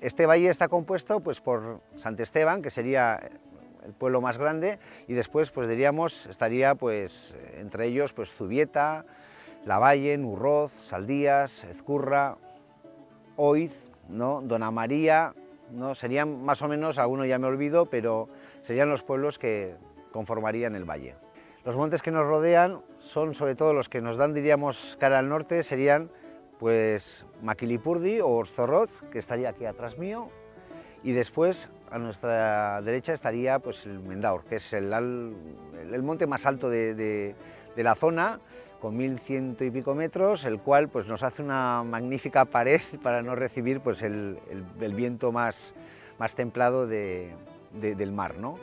Este valle está compuesto pues, por Sant Esteban, que sería el pueblo más grande, y después pues, diríamos, estaría pues, entre ellos pues, Zubieta, Lavalle, Urroz, Saldías, Ezcurra, Oiz, ¿no? Dona María, ¿no? serían más o menos, algunos ya me olvido, pero serían los pueblos que conformarían el valle. Los montes que nos rodean son sobre todo los que nos dan, diríamos, cara al norte, serían pues Maquilipurdi o Orzorroz, que estaría aquí atrás mío, y después a nuestra derecha estaría pues el Mendaur, que es el, el monte más alto de, de, la zona, con 1100 y pico metros, el cual pues, nos hace una magnífica pared para no recibir pues, el, el, el viento más, más templado de, del mar. ¿no?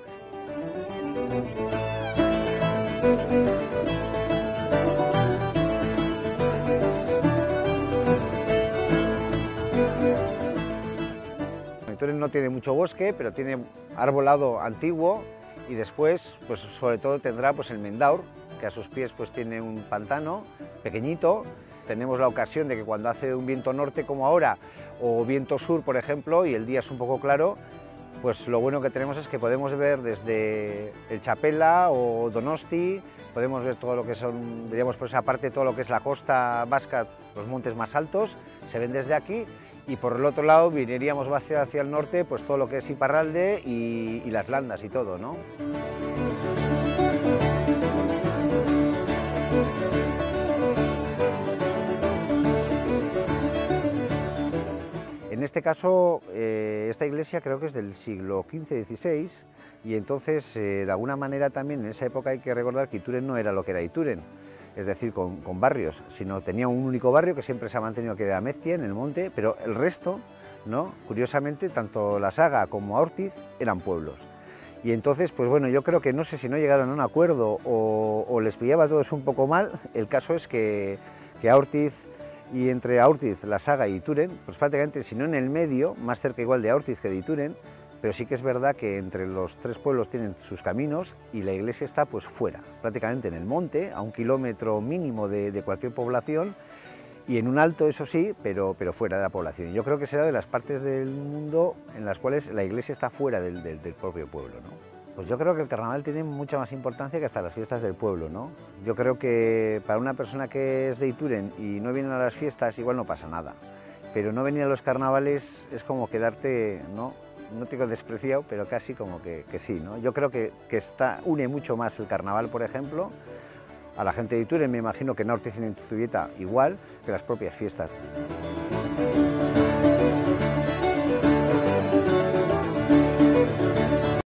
No tiene mucho bosque, pero tiene arbolado antiguo y después, pues sobre todo tendrá pues el Mendaur, que a sus pies pues tiene un pantano pequeñito. Tenemos la ocasión de que cuando hace un viento norte como ahora, o viento sur, por ejemplo, y el día es un poco claro, pues lo bueno que tenemos es que podemos ver desde el Chapela o Donosti, podemos ver todo lo que son, diríamos por esa parte, todo lo que es la costa vasca, los montes más altos, se ven desde aquí, y por el otro lado viniríamos hacia, hacia el norte, pues todo lo que es Iparralde y, y las landas y todo, ¿no? En este caso, eh, esta iglesia creo que es del siglo XV-XVI y entonces, eh, de alguna manera también en esa época hay que recordar que Ituren no era lo que era Ituren, es decir, con, barrios, sino tenía un único barrio que siempre se ha mantenido, que era Mezquia, en el monte, pero el resto, ¿no? curiosamente, tanto La Saga como Ortiz eran pueblos. Y entonces, pues bueno, yo creo que no sé si no llegaron a un acuerdo o, les pillaba a todos un poco mal, el caso es que, que Ortiz y entre Aurtiz, La Saga y Ituren, pues prácticamente, si no en el medio, más cerca igual de Aurtiz que de Ituren, pero sí que es verdad que entre los tres pueblos tienen sus caminos y la iglesia está pues fuera, prácticamente en el monte, a un kilómetro mínimo de, cualquier población y en un alto, eso sí, pero, pero fuera de la población. Yo creo que será de las partes del mundo en las cuales la iglesia está fuera del propio pueblo. ¿no? Pues yo creo que el carnaval tiene mucha más importancia que hasta las fiestas del pueblo, ¿no? Yo creo que para una persona que es de Ituren y no viene a las fiestas, igual no pasa nada. Pero no venir a los carnavales es como quedarte, ¿no? No te digo despreciado, pero casi como que, sí, ¿no? Yo creo que, que está, une mucho más el carnaval, por ejemplo, a la gente de Ituren, me imagino que en Ortiz y Zubieta igual, que las propias fiestas.